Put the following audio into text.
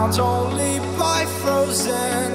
bound only by frozen.